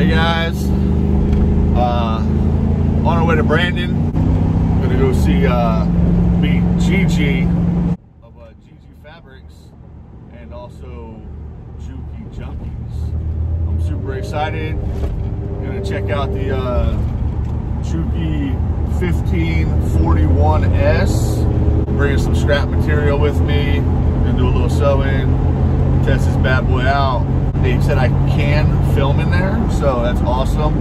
Hey guys, uh, on our way to Brandon. Gonna go see uh, meet Gigi of uh, Gigi Fabrics and also Juki Junkies. I'm super excited. Gonna check out the uh, Juki 1541S. Bringing some scrap material with me. Gonna do a little sewing. Test this bad boy out. They said I can film in there, so that's awesome.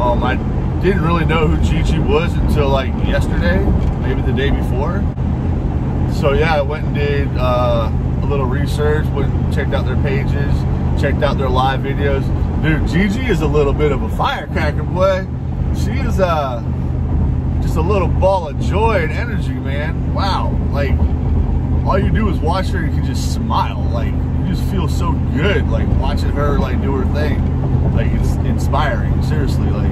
Um, I didn't really know who Gigi was until like yesterday, maybe the day before. So yeah, I went and did uh, a little research, went and checked out their pages, checked out their live videos. Dude, Gigi is a little bit of a firecracker, boy. She is uh, just a little ball of joy and energy, man. Wow, like all you do is watch her and you can just smile. Like just feel so good, like watching her like do her thing. Like it's inspiring. Seriously, like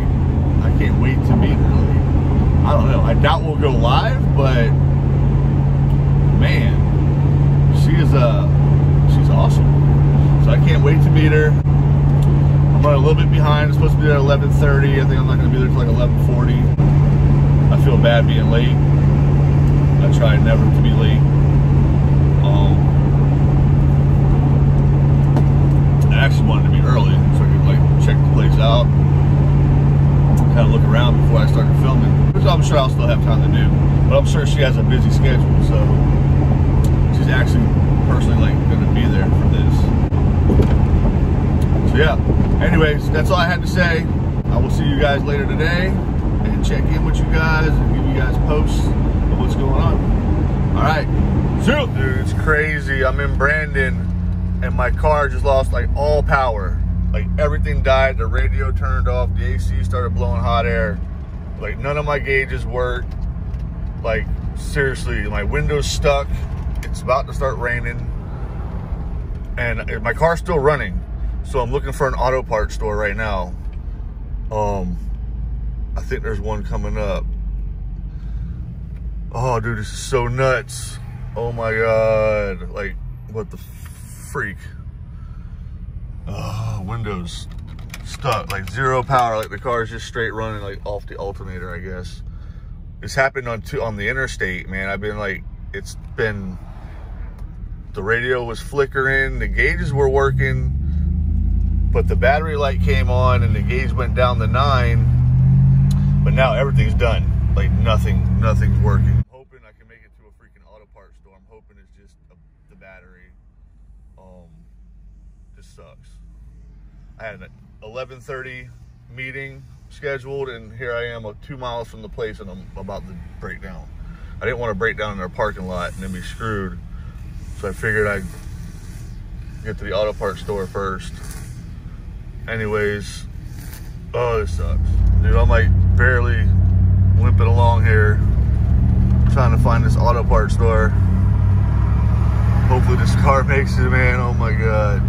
I can't wait to meet her. Like I don't know. I doubt we'll go live, but man, she is uh she's awesome. So I can't wait to meet her. I'm running a little bit behind. I'm supposed to be there at 11:30. I think I'm not going to be there till like 11:40. I feel bad being late. I try never to be late. Um, I actually wanted to be early so I could like check the place out, kind of look around before I started filming. Which I'm sure I'll still have time to do, but I'm sure she has a busy schedule, so she's actually personally like going to be there for this. So yeah. Anyways, that's all I had to say. I will see you guys later today and check in with you guys and give you guys posts of what's going on. All right. Shoot. Dude, it's crazy. I'm in Brandon and my car just lost like all power. Like everything died. The radio turned off. The AC started blowing hot air. Like none of my gauges work. Like seriously, my window's stuck. It's about to start raining. And my car's still running. So I'm looking for an auto parts store right now. Um, I think there's one coming up. Oh, dude, this is so nuts. Oh my God. Like, what the freak? Oh, windows stuck, like zero power. Like the car is just straight running like off the alternator, I guess. This happened on two, on the interstate, man. I've been like, it's been, the radio was flickering, the gauges were working, but the battery light came on and the gauge went down to nine, but now everything's done. Like nothing, nothing's working. I'm hoping I can make it to a freaking auto parts store. I'm hoping it's just a, the battery. Um, this sucks. I had an 11:30 meeting scheduled, and here I am, uh, two miles from the place, and I'm about to break down. I didn't want to break down in their parking lot and then be screwed, so I figured I'd get to the auto parts store first. Anyways, oh, this sucks, dude. I'm like barely limping along here, trying to find this auto parts store. Hopefully, this car makes it, man. Oh my god,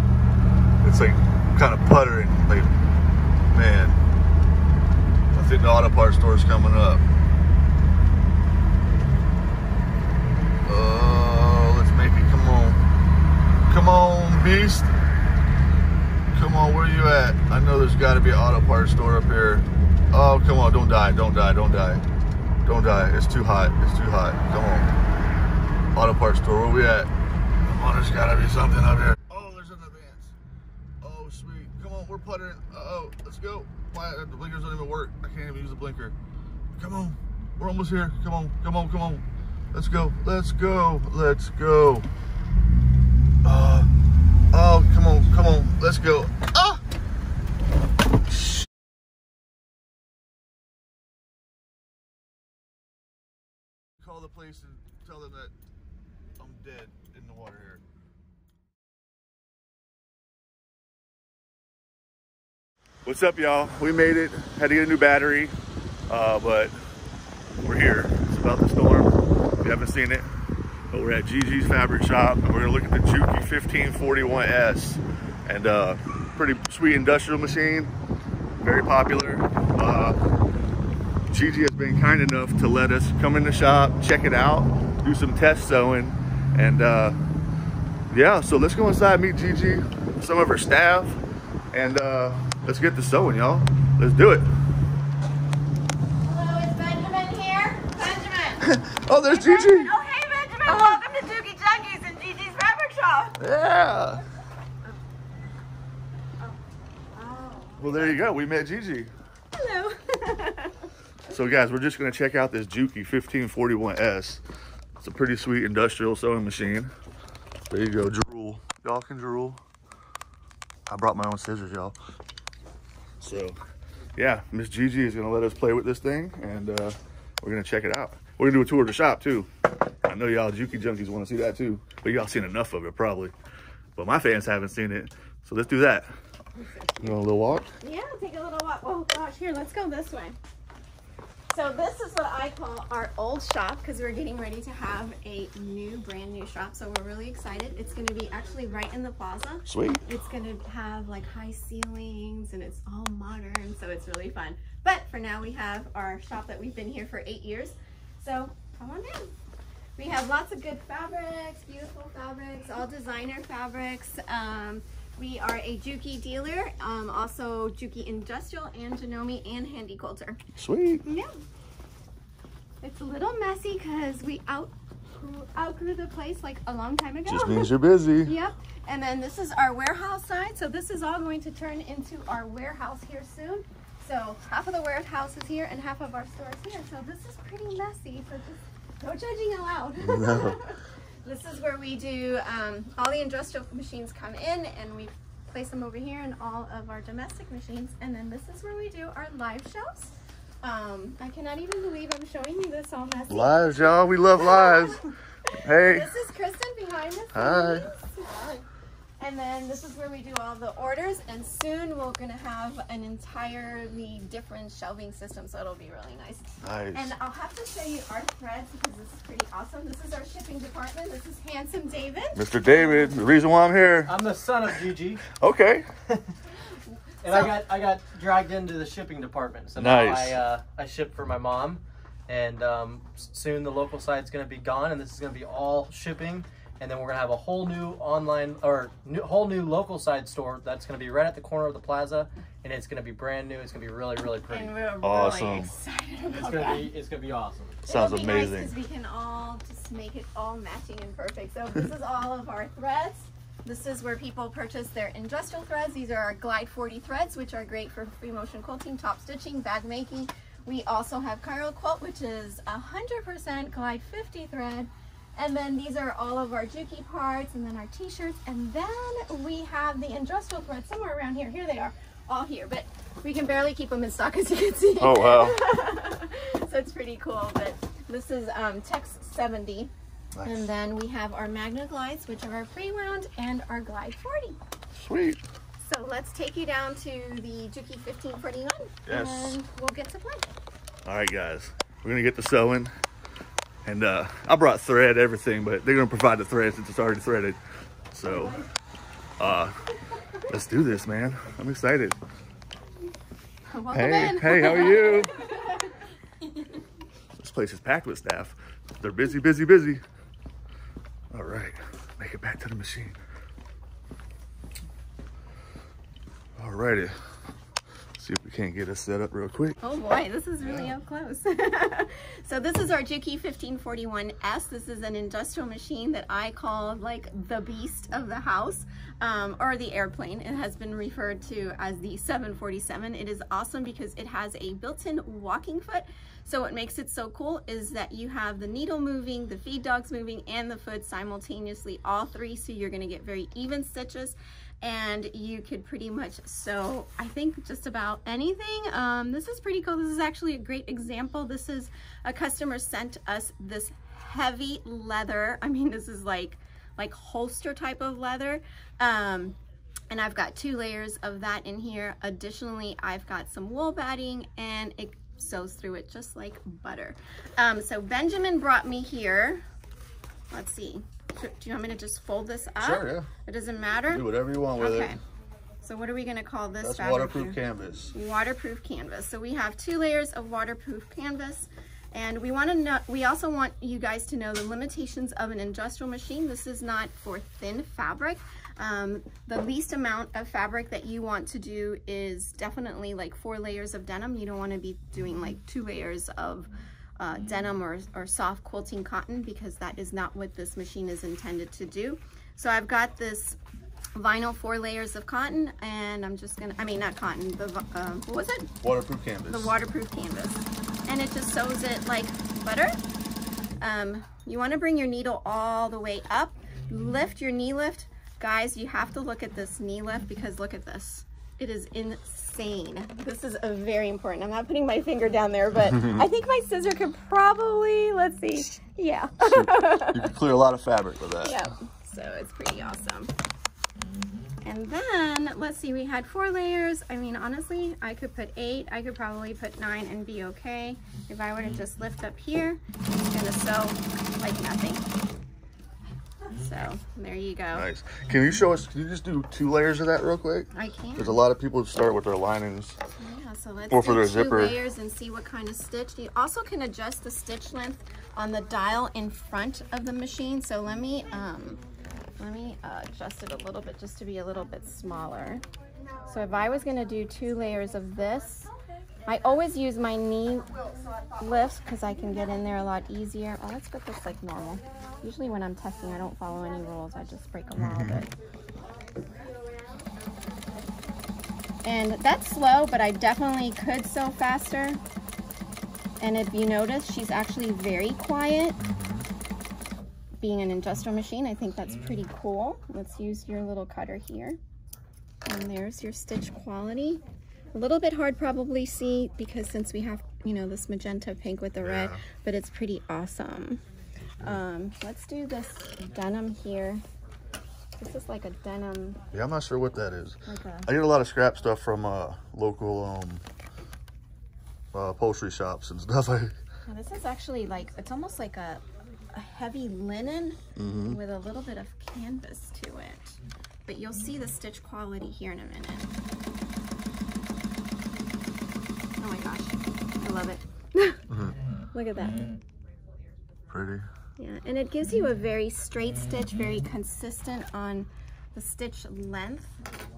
it's like kind of puttering, like man. I think the auto parts store is coming up. Oh, let's make it. Come on. Come on, beast. Come on, where you at? I know there's got to be an auto parts store up here. Oh, come on. Don't die. Don't die. Don't die. Don't die. It's too hot. It's too hot. Come on. Auto parts store. Where we at? Come on. There's got to be something up here. Oh, there's an advance. Oh, sweet. Come We're puttering. Uh-oh. Let's go. Why, the blinkers don't even work. I can't even use the blinker. Come on. We're almost here. Come on. Come on. Come on. Let's go. Let's go. Let's go. Uh, oh, come on. Come on. Let's go. Ah! Call the police and tell them that I'm dead in the water What's up, y'all? We made it. Had to get a new battery, uh, but we're here. It's about the storm. We haven't seen it, but we're at Gigi's Fabric Shop, and we're gonna look at the Juki 1541S, and uh, pretty sweet industrial machine, very popular. Uh, Gigi has been kind enough to let us come in the shop, check it out, do some test sewing, and uh, yeah, so let's go inside, meet Gigi, some of her staff, and uh, let's get the sewing, y'all. Let's do it. Hello, is Benjamin here? Benjamin. oh, there's Gigi. Oh, hey, Benjamin. Uh-huh. Welcome to Juki Junkies and Gigi's Fabric Shop. Yeah. Oh. Well, there you go. We met Gigi. Hello. So guys, we're just gonna check out this Juki 1541S. It's a pretty sweet industrial sewing machine. There you go, drool. Y'all can drool. I brought my own scissors, y'all. So, yeah, Miss Gigi is gonna let us play with this thing, and uh, we're gonna check it out. We're gonna do a tour of the shop too. I know y'all Juki junkies want to see that too, but y'all seen enough of it probably. But my fans haven't seen it, so let's do that. You want a little walk? yeah, take a little walk. Oh, gosh. Here, let's go this way. So this is what I call our old shop because we're getting ready to have a new, brand new shop. So we're really excited. It's going to be actually right in the plaza. Sweet. It's going to have like high ceilings and it's all modern. So it's really fun. But for now, we have our shop that we've been here for eight years. So come on in. We have lots of good fabrics, beautiful fabrics, all designer fabrics. Um, we are a Juki dealer, um, also Juki Industrial and Janome and Handy Quilter. Sweet. Yeah. It's a little messy because we out outgrew the place like a long time ago. Just means you're busy. Yep. And then this is our warehouse side. So this is all going to turn into our warehouse here soon. So half of the warehouse is here and half of our store is here. So this is pretty messy. So just no judging allowed. No. this is where we do um, all the industrial machines come in and we place them over here and all of our domestic machines. And then this is where we do our live shows. Um, I cannot even believe I'm showing you this all messy. Lives, y'all. We love lives. Hey. This is Kristen behind the Hi. scenes. And then this is where we do all the orders and soon we're gonna have an entirely different shelving system so it'll be really nice. Nice. And I'll have to show you our threads because this is pretty awesome. This is our shipping department. This is Handsome David. Mr. David, the reason why I'm here. I'm the son of Gigi, Okay. and I got I got dragged into the shipping department. So Nice. now I uh, I ship for my mom, and um, soon the local site's gonna be gone, and this is gonna be all shipping. And then we're gonna have a whole new online or new, whole new local side store that's gonna be right at the corner of the plaza, and it's gonna be brand new. It's gonna be really really pretty. And we're Awesome. really excited It's about gonna that. be it's gonna be awesome. Sounds It'll be amazing. because we can all just make it all matching and perfect. So this is all of our threads. This is where people purchase their industrial threads. These are our Glide 40 threads, which are great for free motion quilting, top stitching, bag making. We also have Cairo-Quilt, which is 100% Glide 50 thread. And then these are all of our Juki parts and then our t-shirts. And then we have the industrial threads somewhere around here. Here they are, all here. But we can barely keep them in stock as you can see. Oh, wow. so it's pretty cool. But this is um, Tex 70. Nice. And then we have our Magna Glides, which are our pre-wound, and our Glide 40. Sweet. So let's take you down to the Juki 1541, Yes. and we'll get to play. All right, guys. We're going to get the sewing. And uh, I brought thread, everything, but they're going to provide the thread since it's already threaded. So, uh, let's do this, man. I'm excited. Welcome Hey, in. hey, how are you? this place is packed with staff. They're busy, busy, busy. All right, make it back to the machine. All righty. See if we can't get us set up real quick. Oh boy, this is really up close. so this is our Juki 1541S. This is an industrial machine that I call like the beast of the house um, or the airplane. It has been referred to as the 747. It is awesome because it has a built-in walking foot. So what makes it so cool is that you have the needle moving, the feed dogs moving, and the foot simultaneously, all three. So you're gonna get very even stitches and you could pretty much sew I think just about anything. Um, this is pretty cool. This is actually a great example. This is a customer sent us this heavy leather. I mean this is like like holster type of leather. Um, and I've got two layers of that in here. Additionally I've got some wool batting and it sews through it just like butter. Um, so Benjamin brought me here. Let's see do you want me to just fold this up Sure, yeah. it doesn't matter Do whatever you want with Okay. it. So what are we gonna call this That's waterproof here? canvas. Waterproof canvas. So we have two layers of waterproof canvas. And we want to know, we also want you guys to know the limitations of an industrial machine. This is not for thin fabric. Um, the least amount of fabric that you want to do is definitely like four layers of denim. You don't want to be doing like two layers of uh, denim or, or soft quilting cotton because that is not what this machine is intended to do. So I've got this vinyl four layers of cotton and I'm just gonna, I mean not cotton, the, uh, what was it? Waterproof canvas. The waterproof canvas. And it just sews it like butter. Um, you wanna bring your needle all the way up, lift your knee lift. Guys, you have to look at this knee lift because look at this. It is insane. This is a very important. I'm not putting my finger down there, but I think my scissor could probably, let's see. Yeah. you can clear a lot of fabric with that. Yeah, so it's pretty awesome. And then, let's see, we had four layers. I mean, honestly, I could put eight. I could probably put nine and be okay. If I were to just lift up here, it's gonna sew like nothing. There you go. Nice. Can you show us, can you just do two layers of that real quick? I can. There's a lot of people who start with their linings. Yeah, so let's Or for do their two zipper. layers and see what kind of stitch. You also can adjust the stitch length on the dial in front of the machine. So let me um, let me uh, adjust it a little bit just to be a little bit smaller. So if I was gonna do two layers of this, I always use my knee lifts because I can get in there a lot easier. Oh, let's put this like normal. Usually when I'm testing, I don't follow any rules. I just break them all, and that's slow, but I definitely could sew faster. And if you notice, she's actually very quiet. Being an industrial machine, I think that's pretty cool. Let's use your little cutter here. And there's your stitch quality. A little bit hard probably see because since we have, you know, this magenta pink with the red, Yeah. but it's pretty awesome. Um, let's do this denim here. This is like a denim, Yeah, I'm not sure what that is. like I get a lot of scrap stuff from uh, local um, uh, upholstery shops and stuff. Now this is actually like, it's almost like a, a heavy linen with a little bit of canvas to it. But you'll see the stitch quality here in a minute. Oh my gosh, I love it. Look at that. pretty. Yeah, and it gives you a very straight stitch, very consistent on the stitch length.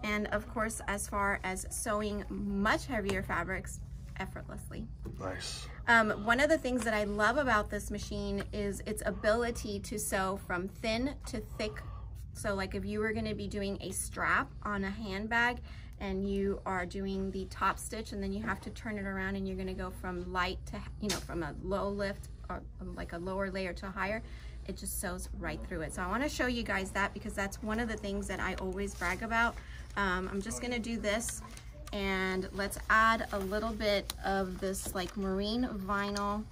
And of course, as far as sewing much heavier fabrics effortlessly. Nice. Um, one of the things that I love about this machine is its ability to sew from thin to thick. So like if you were gonna be doing a strap on a handbag and you are doing the top stitch and then you have to turn it around and you're gonna go from light to, you know, from a low lift or like a lower layer to higher, it just sews right through it. So I wanna show you guys that because that's one of the things that I always brag about. Um, I'm just gonna do this and let's add a little bit of this like marine vinyl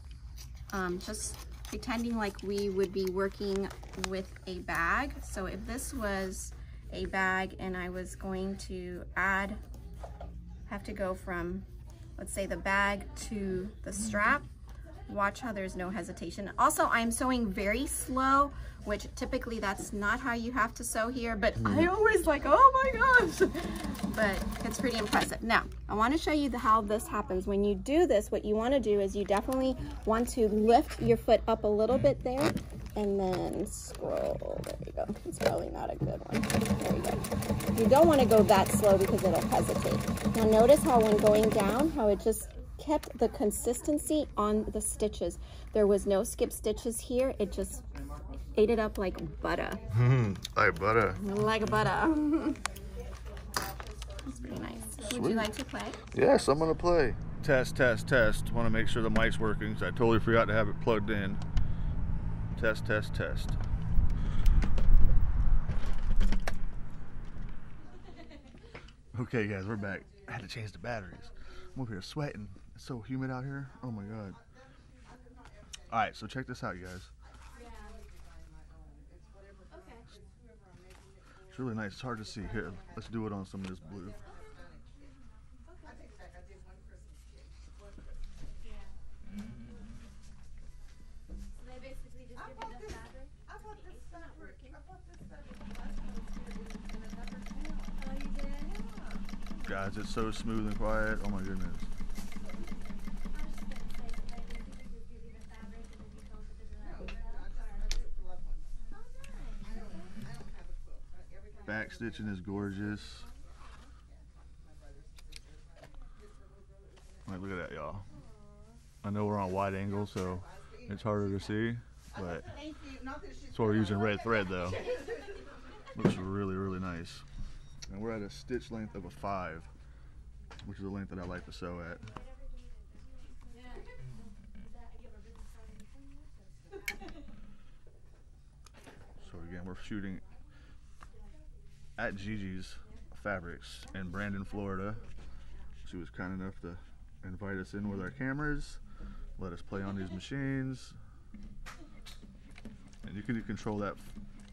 um, just pretending like we would be working with a bag so if this was a bag and I was going to add have to go from let's say the bag to the strap. Watch how there's no hesitation. Also I'm sewing very slow which typically that's not how you have to sew here but mm. I always like oh my gosh. But it's pretty impressive. Now I want to show you the, how this happens. When you do this what you want to do is you definitely want to lift your foot up a little bit there and then scroll there you go it's probably not a good one there you go you don't want to go that slow because it'll hesitate now notice how when going down how it just kept the consistency on the stitches there was no skip stitches here it just ate it up like butter. Hmm, All right, butter. like butter That's pretty nice. Would you like to play? Yes, I'm gonna play. Test, test, test. Want to make sure the mic's working because I totally forgot to have it plugged in. Test, test, test. Okay, guys, we're back. I had to change the batteries. I'm over here sweating. It's so humid out here. Oh my god. All right, so check this out, you guys. It's really nice. It's hard to see. Here, let's do it on some of this blue. Guys, it's so smooth and quiet. Oh my goodness. back stitching is gorgeous. Like, look at that, y'all. I know we're on wide angle, so it's harder to see, but why we're using red thread, though. Looks really, really nice. And we're at a stitch length of a five, which is the length that I like to sew at. So again, we're shooting at Gigi's Fabrics in Brandon, Florida. She was kind enough to invite us in with our cameras, let us play on these machines. And you can control that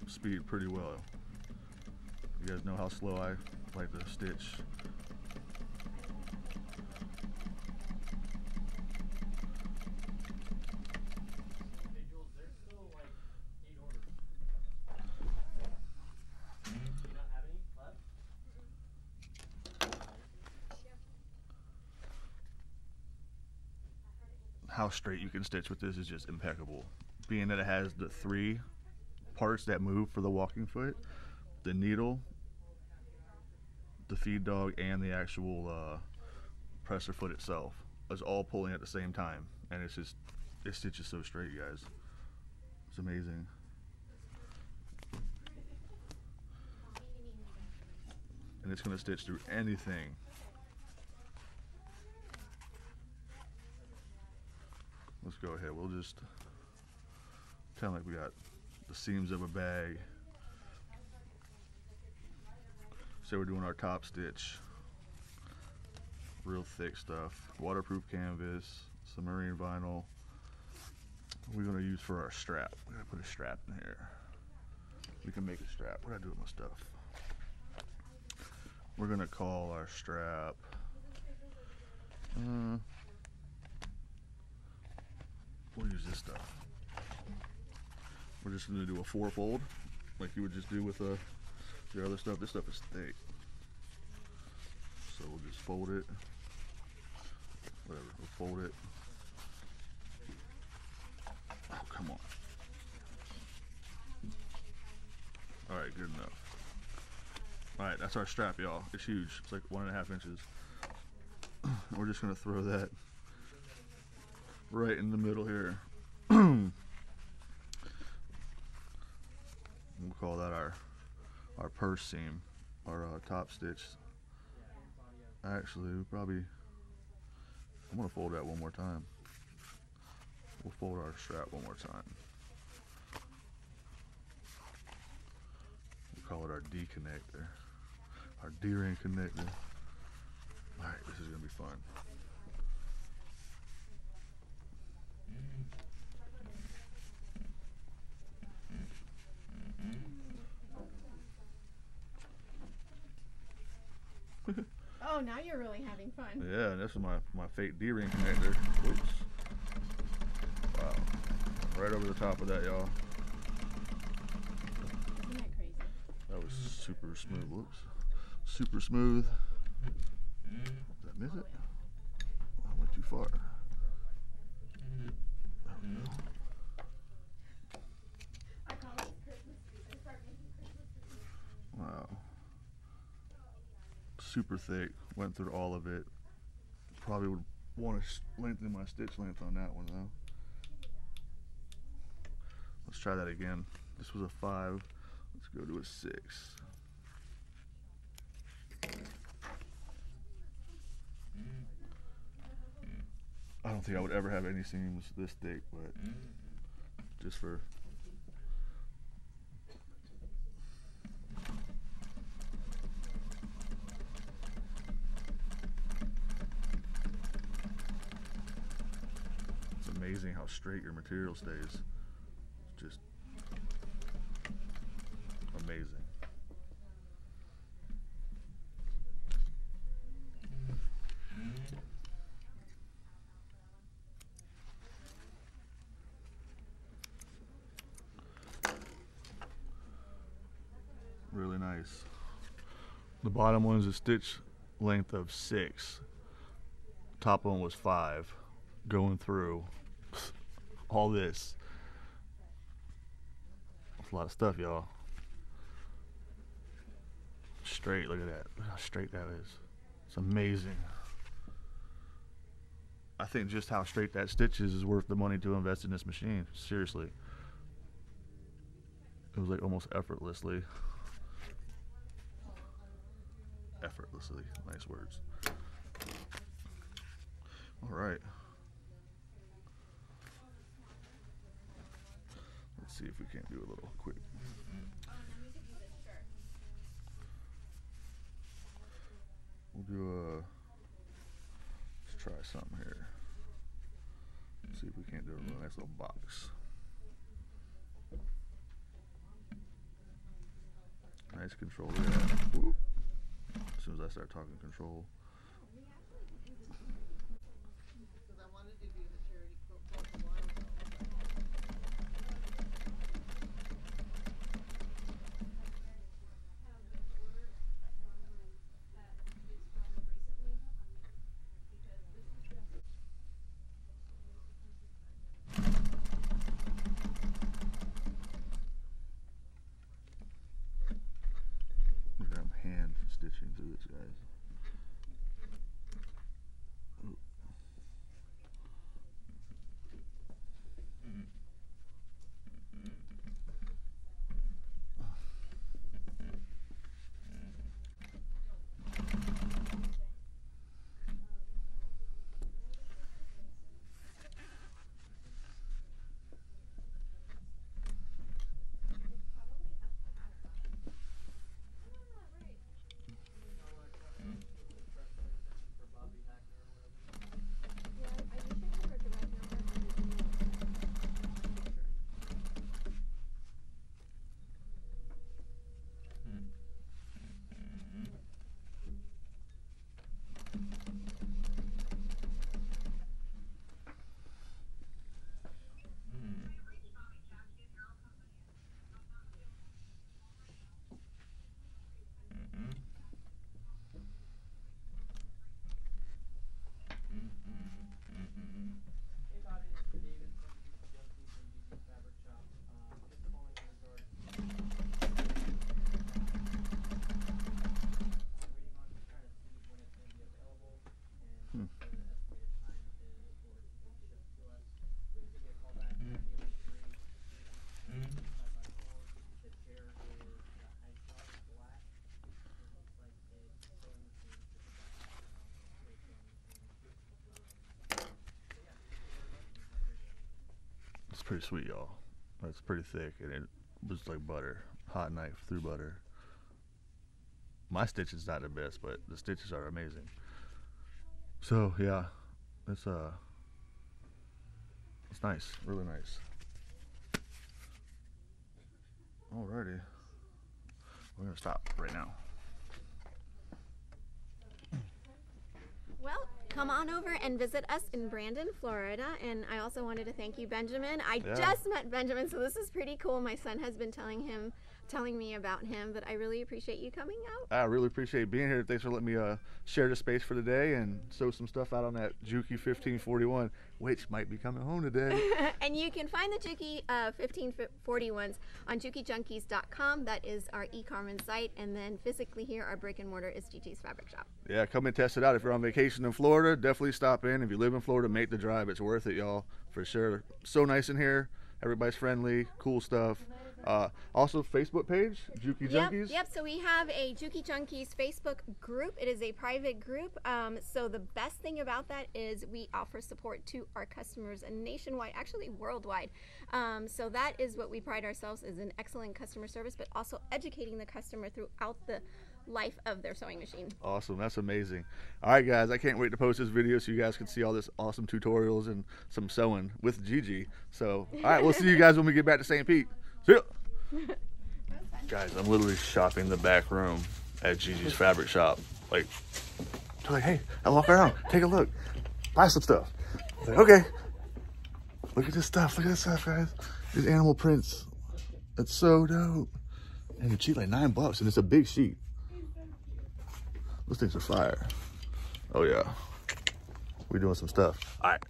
speed pretty well. You guys know how slow I like to stitch. how straight you can stitch with this is just impeccable. Being that it has the three parts that move for the walking foot, the needle, the feed dog, and the actual uh, presser foot itself is all pulling at the same time. And it's just, it stitches so straight, you guys. It's amazing. And it's going to stitch through anything. Let's go ahead. We'll just kind of like we got the seams of a bag. Say we're doing our top stitch. Real thick stuff. Waterproof canvas, some marine vinyl. We're gonna use for our strap. We're gonna put a strap in here. We can make a strap. What I do with my stuff? We're gonna call our strap. Uh, we'll use this stuff. We're just gonna do a four fold, like you would just do with uh, your other stuff. This stuff is thick. So we'll just fold it. Whatever, we'll fold it. Oh, come on. All right, good enough. All right, that's our strap, y'all. It's huge. It's like one and a half inches. We're just gonna throw that right in the middle here. we'll call that our our purse seam, our uh, top stitch. Actually, we probably I'm gonna fold that one more time. We'll fold our strap one more time. We'll call it our D connector, our D-ring connector. All right, this is gonna be fun. oh, now you're really having fun. Yeah, this is my, my fake D-ring connector. Oops. Wow. Right over the top of that, y'all. Isn't that crazy? That was super smooth. Whoops. Super smooth. Did I miss it? Oh, oh I went too far. Wow. Super thick. Went through all of it. Probably would want to lengthen my stitch length on that one though. Let's try that again. This was a five. Let's go to a six. I don't think I would ever have any seams this thick, but just for It's amazing how straight your material stays. It's just amazing. Really nice. The bottom one is a stitch length of six. Top one was five. Going through all this. That's a lot of stuff, y'all. straight. Look at that. Look how straight that is. It's amazing. I think just how straight that stitch is is worth the money to invest in this machine. Seriously. It was like almost effortlessly. Effortlessly. Nice words. All right. See if we can't do a little quick. We'll do a. Let's try something here. See if we can't do a nice little box. Nice control. As soon as I start talking control. Pretty sweet, y'all. It's pretty thick, and it was like butter, hot knife through butter. My stitch is not the best, but the stitches are amazing. So yeah, it's uh, it's nice, really nice. Alrighty, we're gonna stop right now. Well, come on over and visit us in Brandon, Florida. And I also wanted to thank you, Benjamin. I Yeah. just met Benjamin, so this is pretty cool. My son has been telling him, telling me about him, but I really appreciate you coming out. I really appreciate being here. Thanks for letting me uh, share the space for the day and sew some stuff out on that Juki 1541, which might be coming home today. and you can find the Juki uh, 1541s on jukijunkies.com. That is our e-commerce site. And then physically here, our brick and mortar is Gigi's Fabric Shop. yeah, come and test it out. If you're on vacation in Florida, definitely stop in. If you live in Florida, make the drive. It's worth it, y'all, for sure. So nice in here. Everybody's friendly, cool stuff. Uh, also, Facebook page, Juki Junkies. Yep, yep. So we have a Juki Junkies Facebook group. It is a private group. Um, so the best thing about that is we offer support to our customers nationwide, actually worldwide. Um, so that is what we pride ourselves as an excellent customer service, but also educating the customer throughout the life of their sewing machine. Awesome. That's amazing. All right, guys. I can't wait to post this video so you guys can see all this awesome tutorials and some sewing with Gigi. So, all right, we'll see you guys when we get back to St. Pete. See ya. guys, I'm literally shopping the back room at Gigi's fabric shop. Like, they're like, hey, I walk around, take a look, buy some stuff. Like, okay. Look at this stuff. Look at this stuff, guys. These animal prints. That's so dope. And it's cheap, like nine bucks, and it's a big sheet. Those things are fire. Oh yeah. We're doing some stuff. All right.